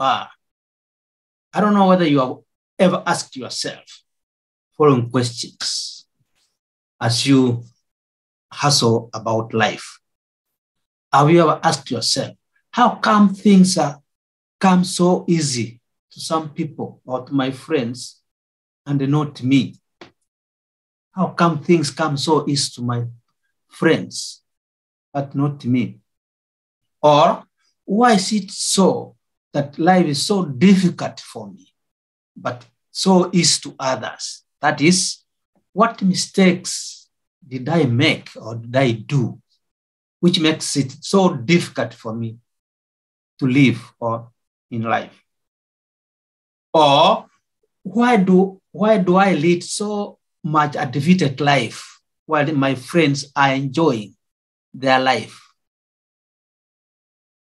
are, I don't know whether you have ever asked yourself following questions as you hustle about life. Have you ever asked yourself, how come things are come so easy to some people or to my friends and not me? How come things come so easy to my friends but not me? Or why is it so that life is so difficult for me, but so is to others? That is, what mistakes did I make or did I do, which makes it so difficult for me to live or in life? Or why do why do I lead so much a defeated life while my friends are enjoying their life?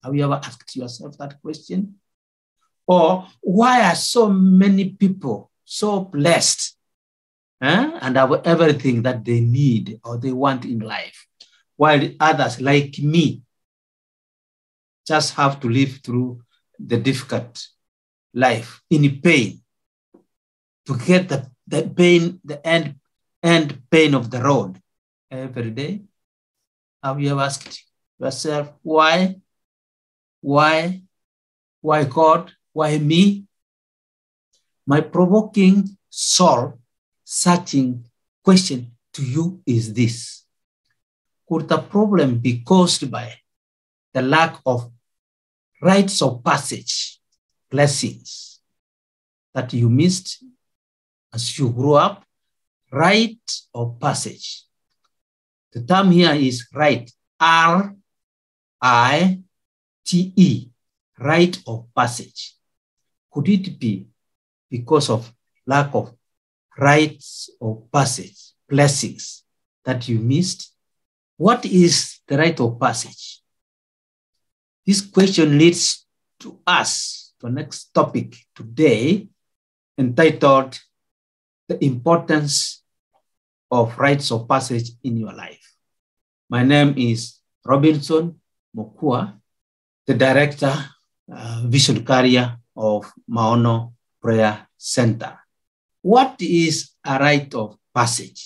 Have you ever asked yourself that question? Or why are so many people so blessed eh, and have everything that they need or they want in life, while others like me just have to live through the difficult life in pain to get the, the pain, the end, end pain of the road every day? Have you ever asked yourself why? Why? Why God? Why me? My provoking soul searching question to you is this Could the problem be caused by the lack of rites of passage, blessings that you missed as you grew up? Rite of passage. The term here is right. R I T E, rite of passage. Could it be because of lack of rites of passage, blessings that you missed? What is the rite of passage? This question leads to us to the next topic today entitled The Importance of Rites of Passage in Your Life. My name is Robinson Mokua, the director, uh, vision carrier of Maono Prayer Center. What is a rite of passage?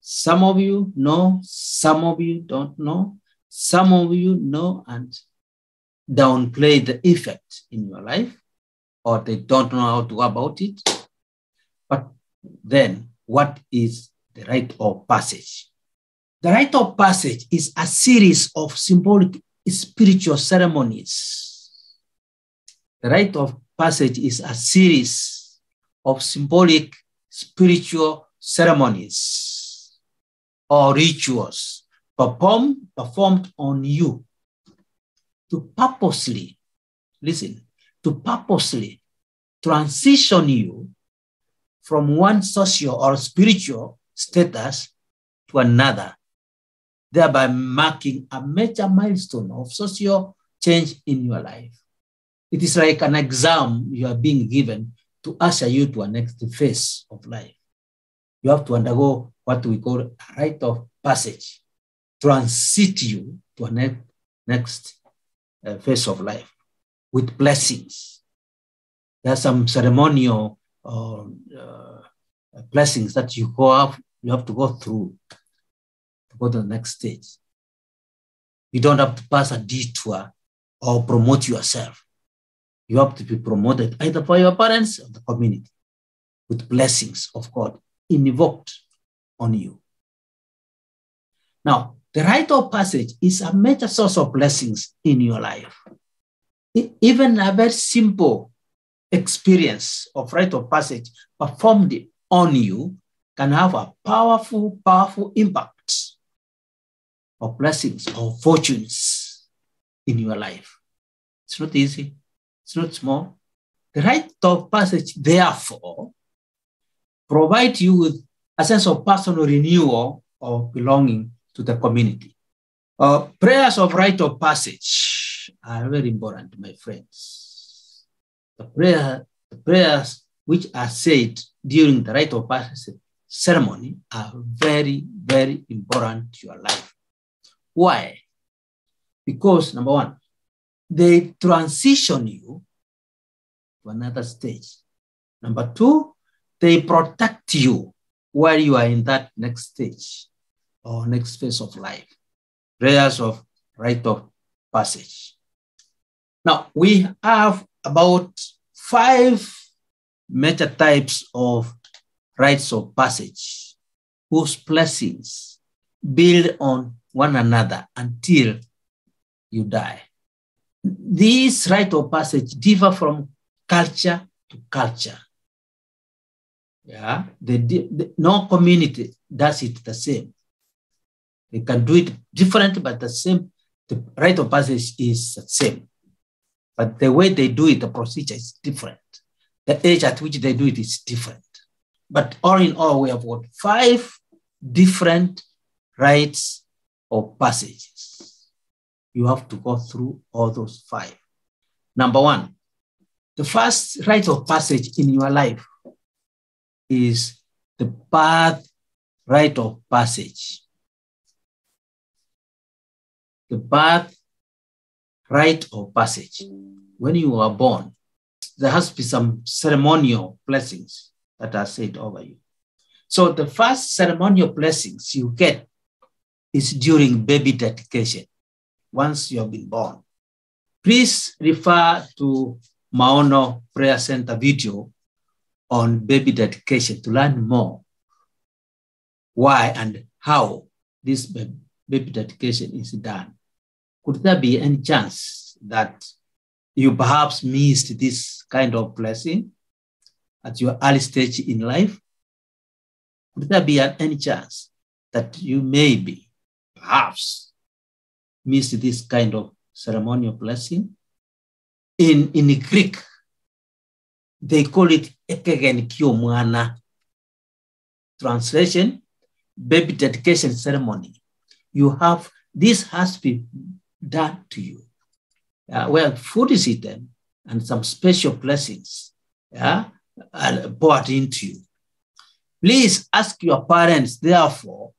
Some of you know, some of you don't know, some of you know and downplay the effect in your life, or they don't know how to about it. But then, what is the rite of passage? The rite of passage is a series of symbolic spiritual ceremonies. The rite of passage is a series of symbolic spiritual ceremonies or rituals performed, performed on you to purposely, listen, to purposely transition you from one social or spiritual status to another, thereby marking a major milestone of social change in your life. It is like an exam you are being given to usher you to a next phase of life. You have to undergo what we call a rite of passage, transit you to a ne- next uh, phase of life with blessings. There are some ceremonial uh, uh, blessings that you go up, you have to go through go to the next stage. You don't have to pass a detour or promote yourself you have to be promoted either by your parents or the community with blessings of God invoked on you. Now, the rite of passage is a major source of blessings in your life. Even a very simple experience of rite of passage performed on you can have a powerful, powerful impact of blessings or fortunes in your life. It's not easy. It's not small. The rite of passage, therefore, provide you with a sense of personal renewal or belonging to the community. Uh, prayers of rite of passage are very important, my friends. The, prayer, the prayers which are said during the rite of passage ceremony are very, very important to your life. Why? Because number one, they transition you to another stage. Number two, they protect you while you are in that next stage or next phase of life. Prayers of rite of passage. Now, we have about five major types of rites of passage whose blessings build on one another until you die. These rites of passage differ from culture to culture. Yeah, they, they, no community does it the same. They can do it different, but the same. The rite of passage is the same, but the way they do it, the procedure is different. The age at which they do it is different. But all in all, we have got five different rites of passages. You have to go through all those five. Number one, the first rite of passage in your life is the birth rite of passage. The birth rite of passage. When you are born, there has to be some ceremonial blessings that are said over you. So the first ceremonial blessings you get is during baby dedication, once you have been born. Please refer to Maono Prayer Center video on baby dedication to learn more why and how this baby dedication is done. Could there be any chance that you perhaps missed this kind of blessing at your early stage in life? Could there be any chance that you maybe, perhaps, missed this kind of ceremonial blessing? In, in Greek, they call it kiomwana. Translation, baby dedication ceremony. You have, this has to be done to you. Uh, where food is eaten and some special blessings yeah, are poured into you. Please ask your parents, therefore,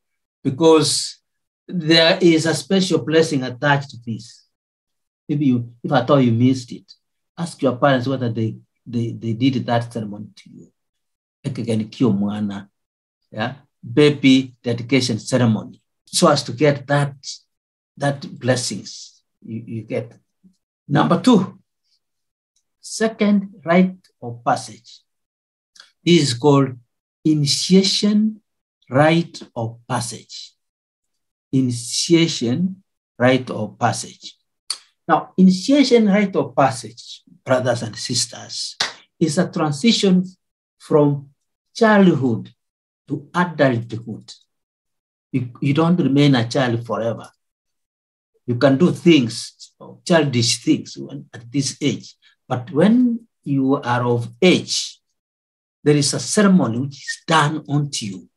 because there is a special blessing attached to this. Maybe you, if I thought you missed it, ask your parents whether they they, they did that ceremony to you. Yeah, baby dedication ceremony. So as to get that, that blessings you, you get. Number two, second rite of passage. This is called initiation rite of passage. Initiation rite of passage. Now, initiation rite of passage brothers and sisters, is a transition from childhood to adulthood. You, you don't remain a child forever. You can do things, childish things at this age. But when you are of age, there is a ceremony which is done unto you.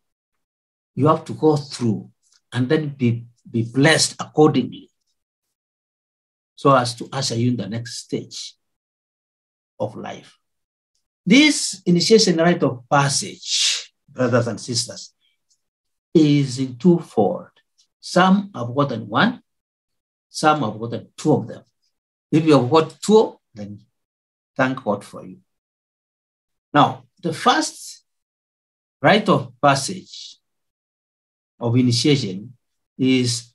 You have to go through and then be, be blessed accordingly so as to usher you in the next stage of life. This initiation rite of passage, brothers and sisters, is in twofold. Some have gotten one, some have gotten two of them. If you have got two, then thank God for you. Now, the first rite of passage of initiation is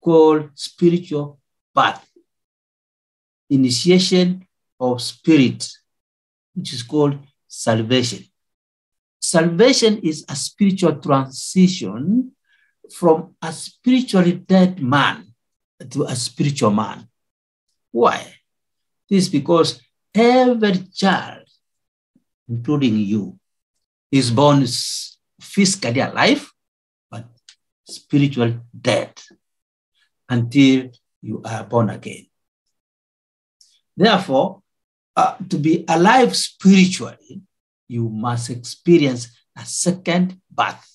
called spiritual birth. Initiation of spirit, which is called salvation. Salvation is a spiritual transition from a spiritually dead man to a spiritual man. Why? This is because every child, including you, is born physically alive, spiritually dead until you are born again. Therefore, uh, to be alive spiritually, you must experience a second birth.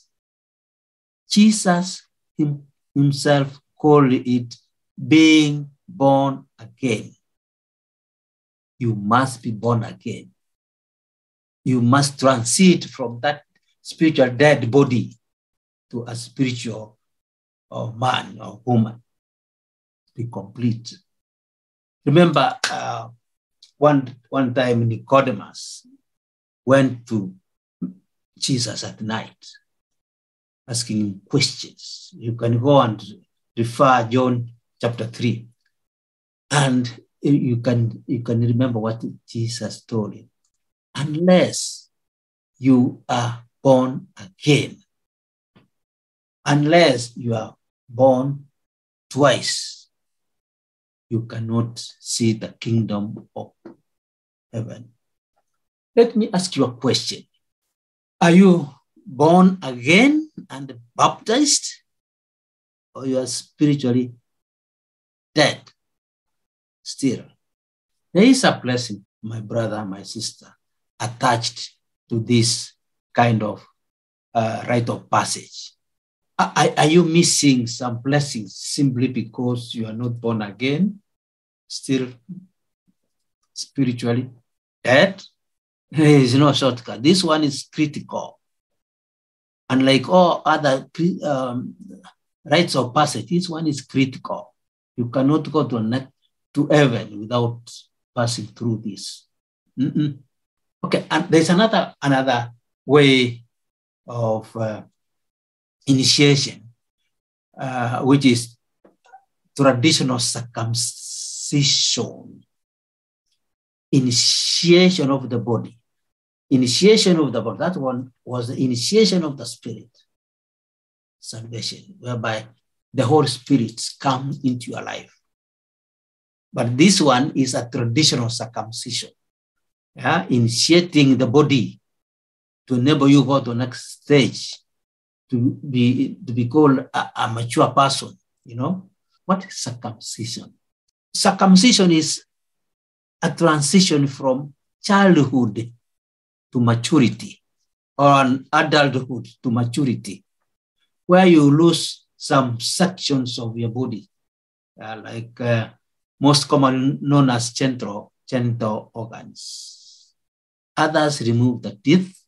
Jesus him, himself called it being born again. You must be born again. You must transit from that spiritual dead body to a spiritual uh, man or woman. Be complete. Remember, uh, one, one time Nicodemus went to Jesus at night, asking him questions. You can go and refer John chapter 3. And you can, you can remember what Jesus told him. Unless you are born again, unless you are born twice, you cannot see the kingdom of heaven. Let me ask you a question. Are you born again and baptized, or you are spiritually dead still? There is a blessing, my brother, my sister, attached to this kind of uh, rite of passage. Are, are you missing some blessings simply because you are not born again, still spiritually dead? There is no shortcut. This one is critical. Unlike all other um, rites of passage, this one is critical. You cannot go to, to heaven without passing through this. Mm-mm. Okay, and there's another another way of uh, initiation, uh, which is traditional circumcision, initiation of the body, initiation of the body. That one was the initiation of the spirit, salvation, whereby the Holy Spirit come into your life. But this one is a traditional circumcision, yeah? initiating the body to enable you go to the next stage to be to be called a, a mature person. You know what is circumcision? Circumcision is a transition from childhood to maturity or an adulthood to maturity, where you lose some sections of your body, uh, like uh, most commonly known as genital, genital organs. Others remove the teeth.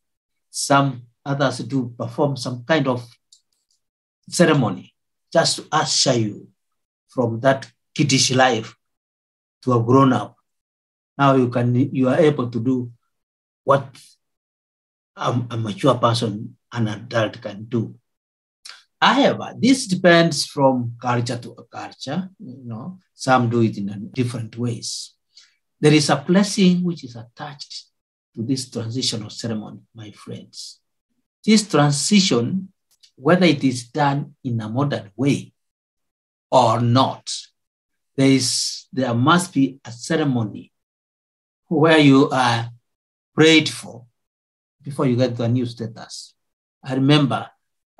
Some others do perform some kind of ceremony just to usher you from that kiddish life to a grown up. Now you can you are able to do what a, a mature person, an adult can do. However, this depends from culture to culture. You know, some do it in different ways. There is a blessing which is attached to this transitional ceremony, my friends. This transition, whether it is done in a modern way or not, there, is, there must be a ceremony where you are prayed for before you get a new status. I remember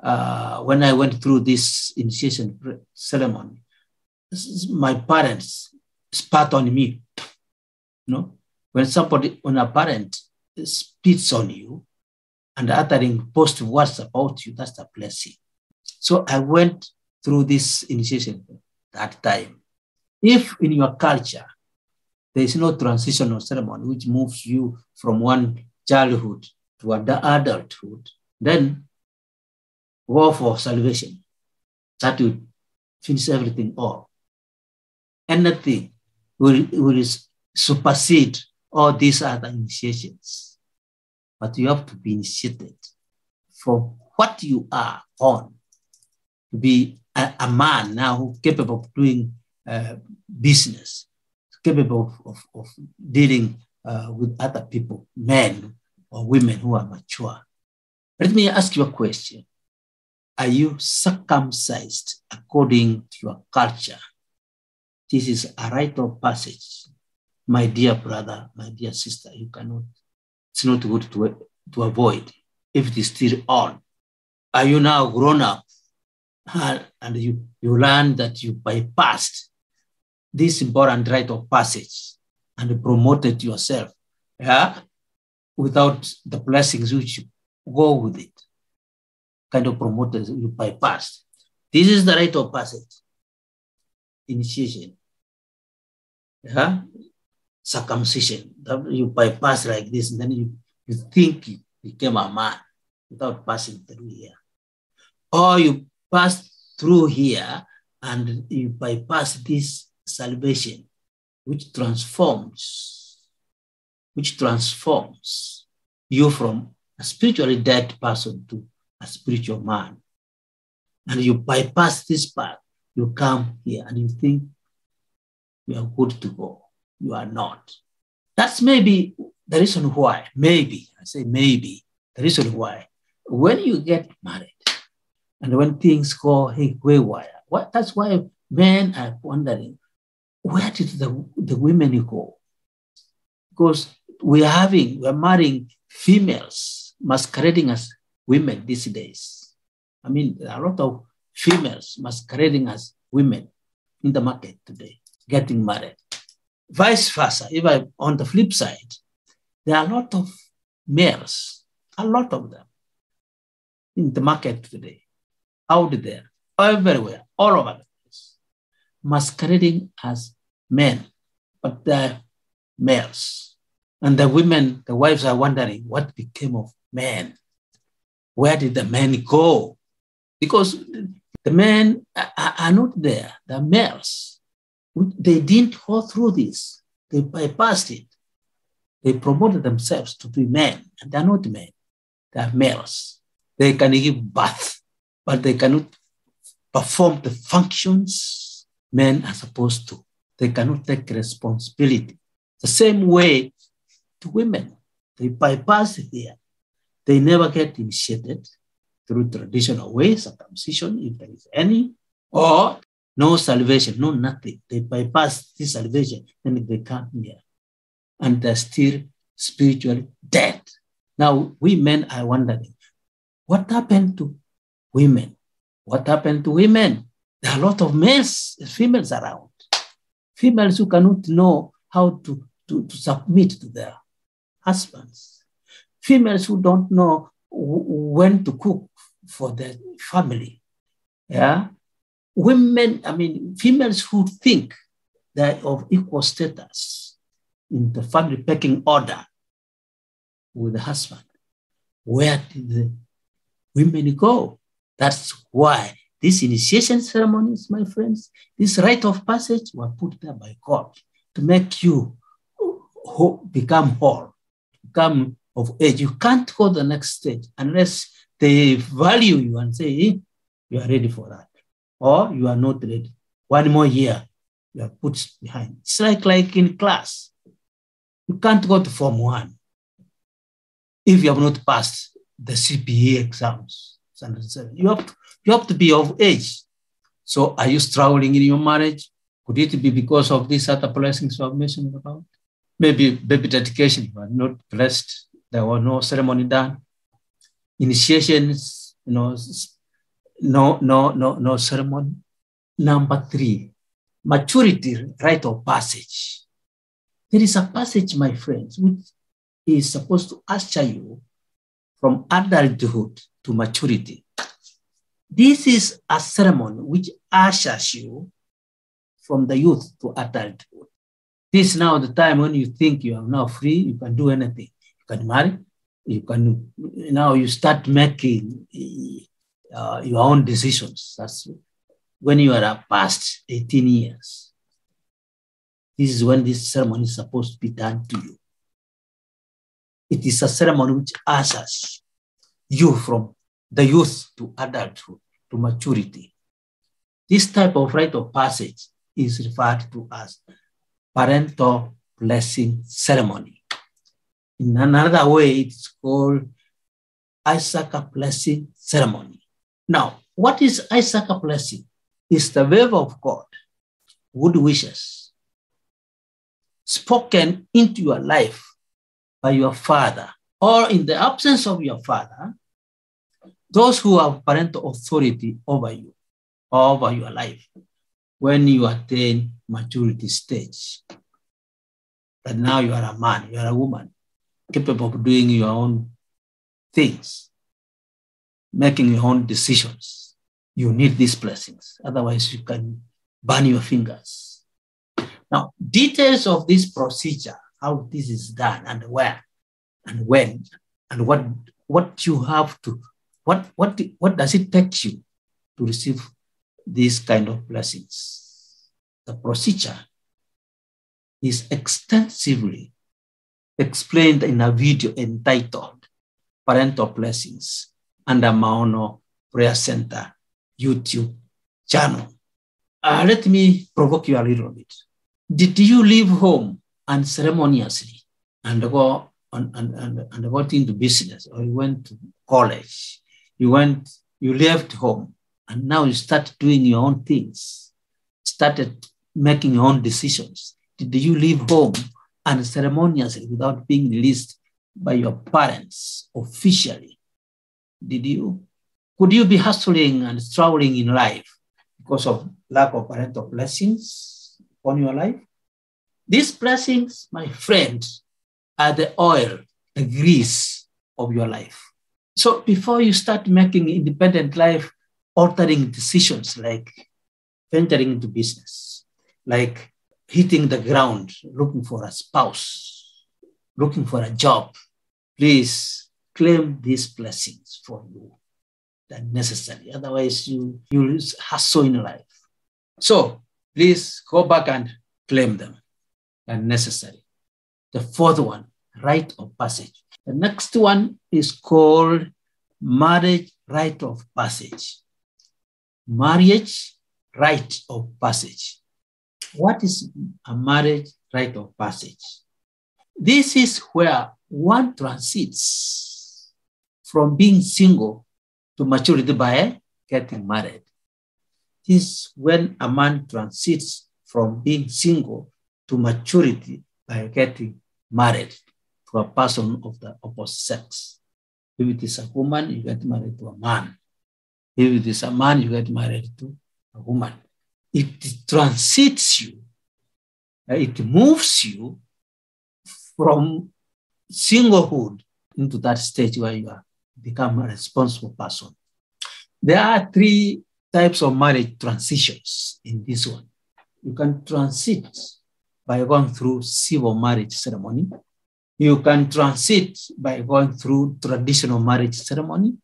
uh, when I went through this initiation ceremony, my parents spat on me. You know, when somebody, when a parent spits on you, and uttering positive words about you, that's a blessing. So I went through this initiation that time. If in your culture, there is no transitional ceremony which moves you from one childhood to adulthood, then go for salvation. That will finish everything off. Anything will, will supersede all these other initiations but you have to be initiated for what you are on to be a, a man now who capable of doing uh, business, capable of, of, of dealing uh, with other people, men or women who are mature. Let me ask you a question. Are you circumcised according to your culture? This is a rite of passage. My dear brother, my dear sister, you cannot it's not good to, to avoid if it is still on. Are you now grown up and you, you learn that you bypassed this important rite of passage and promoted yourself yeah, without the blessings which go with it? Kind of promoted, you bypassed. This is the rite of passage, initiation. Yeah? Circumcision. You bypass like this, and then you, you think you became a man without passing through here. Or you pass through here and you bypass this salvation which transforms, which transforms you from a spiritually dead person to a spiritual man. And you bypass this path, you come here and you think you are good to go. You are not. That's maybe the reason why, maybe, I say maybe, the reason why, when you get married and when things go haywire, what, that's why men are wondering, where did the, the women go? Because we're having, we're marrying females masquerading as women these days. I mean, there are a lot of females masquerading as women in the market today, getting married. Vice versa, even on the flip side, there are a lot of males, a lot of them in the market today, out there, everywhere, all over the place, masquerading as men, but they're males. And the women, the wives are wondering what became of men. Where did the men go? Because the men are not there, the males. They didn't go through this, they bypassed it. They promoted themselves to be men, and they're not men, they're males. They can give birth, but they cannot perform the functions men are supposed to. They cannot take responsibility. The same way to women, they bypass it here. They never get initiated through traditional ways, circumcision, if there is any, or no salvation, no nothing. They bypass this salvation and they come here. And they're still spiritually dead. Now, we men are wondering, what happened to women? What happened to women? There are a lot of males, females around. Females who cannot know how to, to, to submit to their husbands. Females who don't know when to cook for their family. Yeah. Women, I mean, females who think they're of equal status in the family pecking order with the husband. Where did the women go? That's why these initiation ceremonies, my friends, this rite of passage were put there by God to make you become whole, become of age. You can't go the next stage unless they value you and say, you are ready for that. Or you are not ready. One more year, you are put behind. It's like, like in class. You can't go to Form 1 if you have not passed the CPE exams. You have, to, you have to be of age. So are you struggling in your marriage? Could it be because of these other blessings you have mentioned about? Maybe baby dedication, you are not blessed. There was no ceremony done initiations, you know, no, no, no, no ceremony. Number three, maturity, rite of passage. There is a passage, my friends, which is supposed to usher you from adulthood to maturity. This is a ceremony which ushers you from the youth to adulthood. This is now the time when you think you are now free, you can do anything. You can marry, you can now you start making uh, your own decisions. That's when you are past 18 years. This is when this ceremony is supposed to be done to you. It is a ceremony which ushers you from the youth to adulthood to maturity. This type of rite of passage is referred to as parental blessing ceremony. In another way, it's called Isaac blessing ceremony. Now, what is Isaac blessing? It's the wave of God, good wishes, spoken into your life by your father, or in the absence of your father, those who have parental authority over you, over your life, when you attain maturity stage. But now you are a man, you are a woman, capable of doing your own things, making your own decisions. You need these blessings. Otherwise, you can burn your fingers. Now, details of this procedure, how this is done and where and when and what, what you have to, what, what, what does it take you to receive these kind of blessings? The procedure is extensively explained in a video entitled Parental Blessings under Maono Prayer Center YouTube channel. Uh, let me provoke you a little bit. Did you leave home unceremoniously and go and, and, and, and got into business or you went to college? You went, you left home and now you start doing your own things, started making your own decisions. Did you leave home unceremoniously without being released by your parents officially? Did you? Could you be hustling and struggling in life because of lack of parental blessings on your life? These blessings, my friend, are the oil, the grease of your life. So before you start making independent life altering decisions like venturing into business, like hitting the ground, looking for a spouse, looking for a job, please claim these blessings for you. They're necessary. Otherwise, you, you lose hustle in life. So please go back and claim them. They're necessary. The fourth one, rite of passage. The next one is called marriage rite of passage. Marriage rite of passage. What is a marriage rite of passage? This is where one transits from being single to maturity by getting married. This is when a man transits from being single to maturity by getting married to a person of the opposite sex. If it is a woman, you get married to a man. If it is a man, you get married to a woman it transits you, uh, it moves you from singlehood into that stage where you are become a responsible person. There are three types of marriage transitions in this one. You can transit by going through civil marriage ceremony. You can transit by going through traditional marriage ceremony,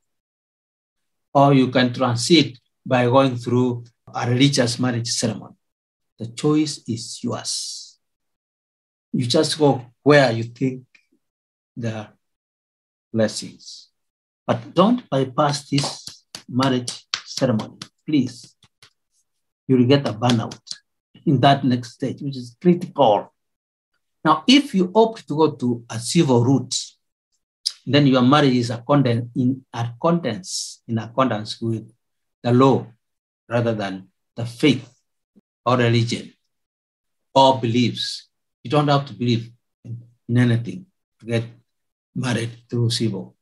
or you can transit by going through a religious marriage ceremony. The choice is yours. You just go where you think the blessings. But don't bypass this marriage ceremony, please. You will get a burnout in that next stage, which is critical. Now, if you opt to go to a civil route, then your marriage is in accordance, in accordance with the law rather than the faith or religion or beliefs. You don't have to believe in anything to get married through civil.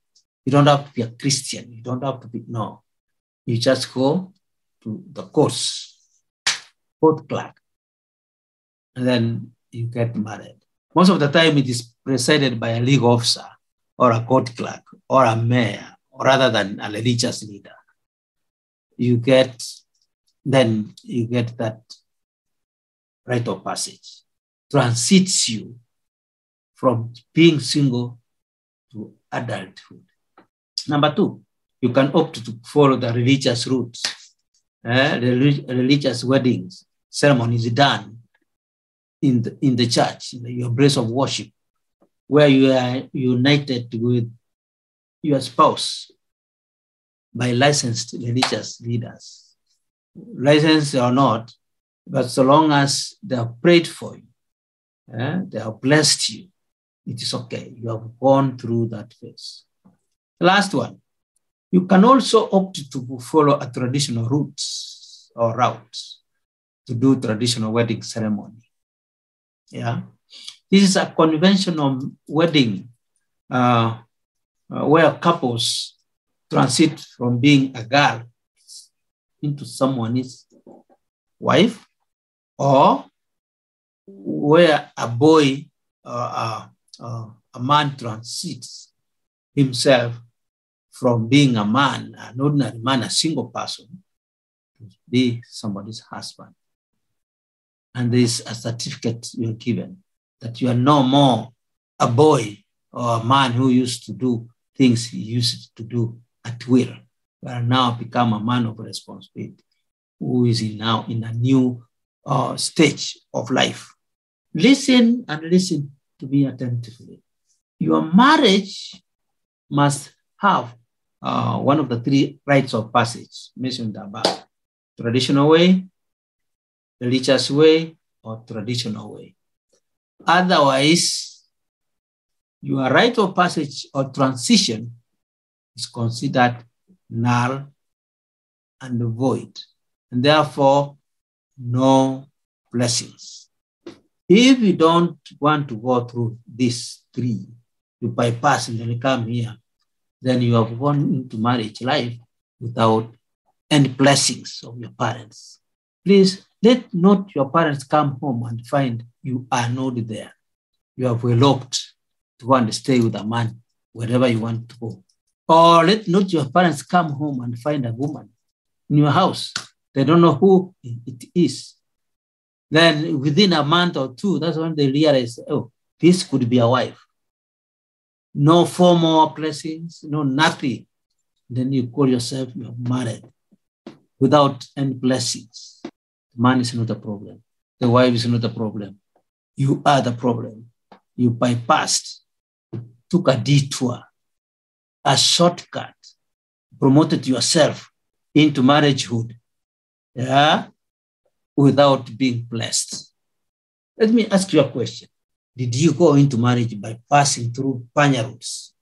You don't have to be a Christian. You don't have to be, no. You just go to the course, court clerk, and then you get married. Most of the time, it is presided by a legal officer or a court clerk or a mayor, rather than a religious leader. You get then you get that rite of passage, transits you from being single to adulthood. Number two, you can opt to follow the religious route. Uh, religious weddings ceremony is done in the, in the church, in your place of worship, where you are united with your spouse by licensed religious leaders licensed or not, but so long as they have prayed for you, eh, they have blessed you, it is okay. You have gone through that phase. Last one, you can also opt to follow a traditional route or route to do traditional wedding ceremony. Yeah, this is a conventional wedding uh, uh, where couples transit from being a girl into someone's wife or where a boy or a man transits himself from being a man, an ordinary man, a single person, to be somebody's husband. And there's a certificate you're given that you are no more a boy or a man who used to do things he used to do at will but now become a man of responsibility who is in now in a new uh, stage of life Listen and listen to me attentively. Your marriage must have uh, one of the three rites of passage mentioned above traditional way, religious way, or traditional way. Otherwise, your rite of passage or transition is considered null and void, and therefore no blessings. If you don't want to go through these three, you bypass and then come here, then you have gone into marriage life without any blessings of your parents. Please let not your parents come home and find you are not there. You have eloped to go and stay with a man wherever you want to go. Or let not your parents come home and find a woman in your house. They don't know who it is. Then within a month or two, that's when they realize, oh, this could be a wife. No formal blessings, no nothing. Then you call yourself you're married without any blessings. The man is not a problem. The wife is not a problem. You are the problem. You bypassed, took a detour, a shortcut, promoted yourself into marriagehood, yeah, without being blessed. Let me ask you a question. Did you go into marriage by passing through panya routes?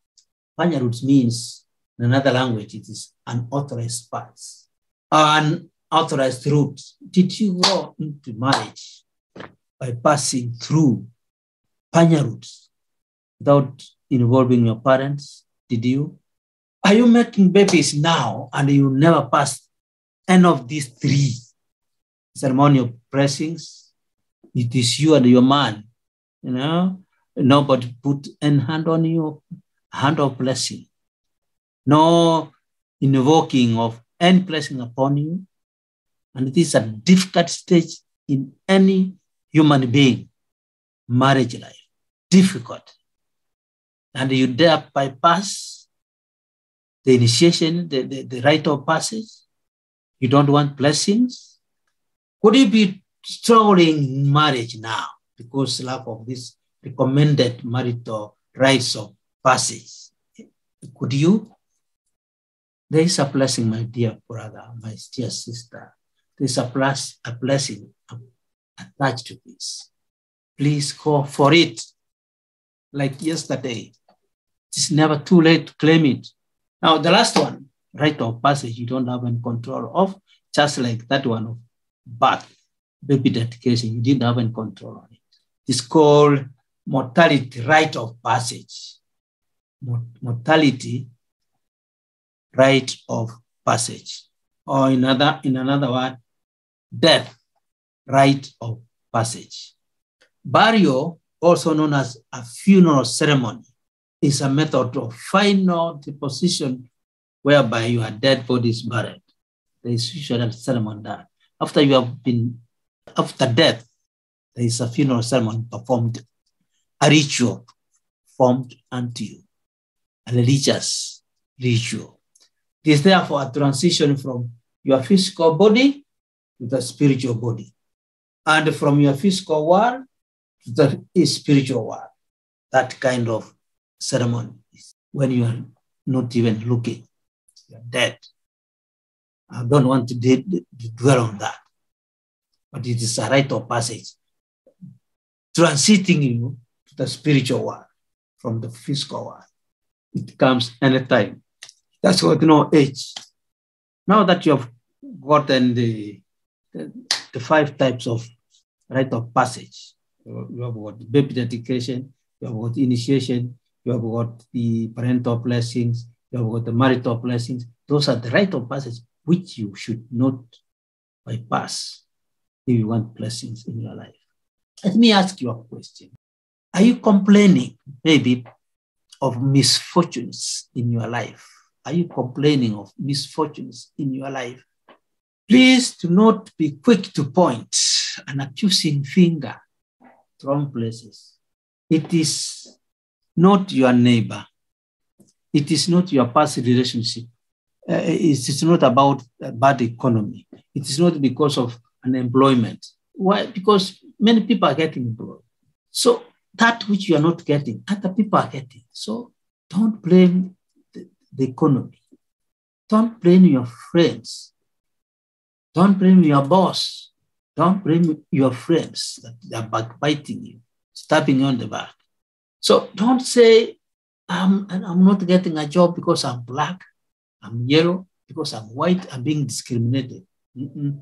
Panya routes means, in another language, it is unauthorized paths, unauthorized route. Did you go into marriage by passing through panya routes without involving your parents? Did you? Are you making babies now and you never passed any of these three ceremonial blessings? It is you and your man, you know. Nobody put a hand on you, hand of blessing. No invoking of any blessing upon you. And it is a difficult stage in any human being, marriage life. Difficult. And you dare bypass the initiation, the, the, the rite of passage. You don't want blessings. Could you be struggling in marriage now because lack of this recommended marital rites of passage? Could you? There is a blessing, my dear brother, my dear sister. There is a, plus, a blessing attached to this. Please call for it. Like yesterday, it's never too late to claim it. Now, the last one, rite of passage, you don't have any control of, just like that one of birth, baby dedication, you didn't have any control on it. It's called mortality, rite of passage. Mortality, rite of passage. Or in another, in another word, death, rite of passage. Burial, also known as a funeral ceremony, is a method of final deposition whereby your dead body is buried. There is usually a ceremony that after you have been, after death, there is a funeral ceremony performed, a ritual formed unto you, a religious ritual. It is therefore a transition from your physical body to the spiritual body, and from your physical world to the spiritual world. That kind of ceremony is when you are not even looking, you're dead. I don't want to dwell on that, but it is a rite of passage, transiting you to the spiritual world from the physical world. It comes anytime. That's what no age. Now that you have gotten the, the, the five types of rite of passage, you have got baby dedication, you have got initiation, you have got the parental blessings, you have got the marital blessings. Those are the rite of passage which you should not bypass if you want blessings in your life. Let me ask you a question. Are you complaining maybe of misfortunes in your life? Are you complaining of misfortunes in your life? Please do not be quick to point an accusing finger to wrong places. It is not your neighbor. It is not your past relationship. Uh, it is not about bad economy. It is not because of unemployment. Why? Because many people are getting employed. So that which you are not getting, other people are getting. So don't blame the, the economy. Don't blame your friends. Don't blame your boss. Don't blame your friends that they are backbiting you, stabbing you on the back. So don't say, I'm, I'm not getting a job because I'm black, I'm yellow, because I'm white, I'm being discriminated. Mm-mm.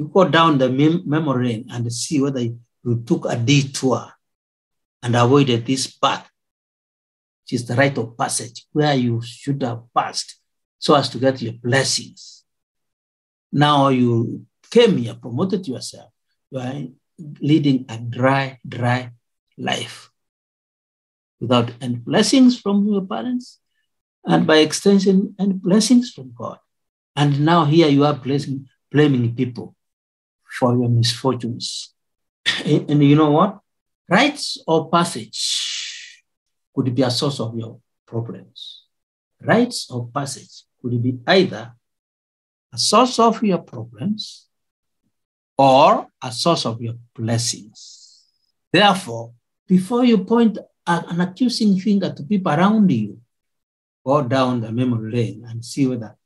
You go down the mem- memory lane and see whether you took a detour and avoided this path, which is the rite of passage, where you should have passed so as to get your blessings. Now you came here, promoted yourself, you are leading a dry, dry life without any blessings from your parents, and by extension, any blessings from God. And now here you are blessing, blaming people for your misfortunes. and you know what? Rites or passage could be a source of your problems. Rites or passage could be either a source of your problems or a source of your blessings. Therefore, before you point an accusing finger to people around you, go down the memory lane and see whether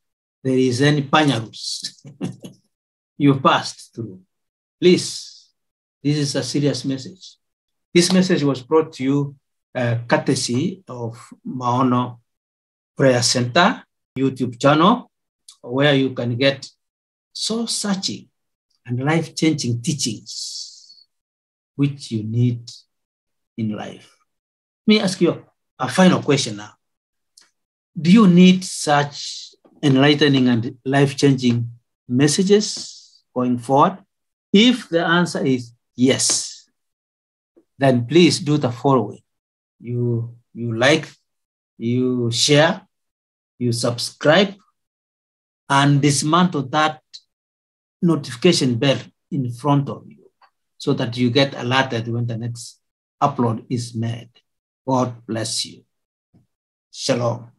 there is any panya routes you passed through. Please, this is a serious message. This message was brought to you uh, courtesy of Maono Prayer Center YouTube channel, where you can get soul searching and life changing teachings which you need in life. Let me ask you a final question now. Do you need such enlightening and life changing messages going forward? If the answer is yes, then please do the following. You, you like, you share, you subscribe, and dismantle that notification bell in front of you so that you get alerted when the next upload is made. God bless you. Shalom.